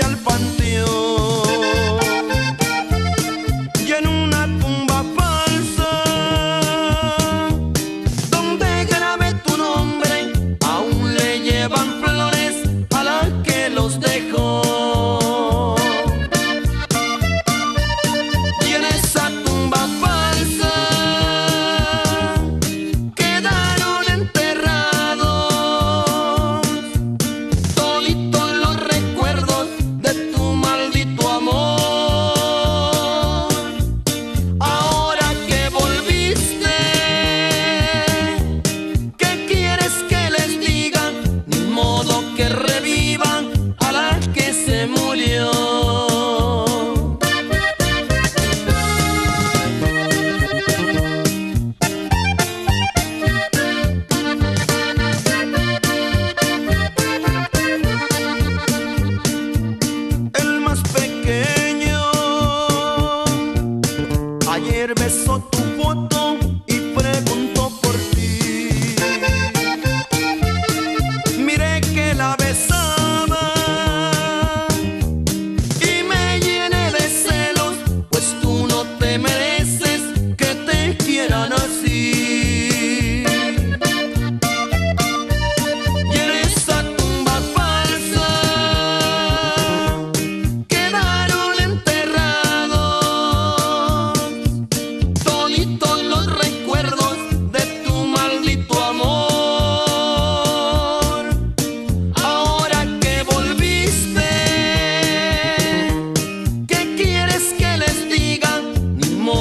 al panteón. besó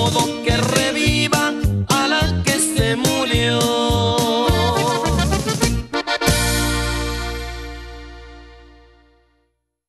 modo que re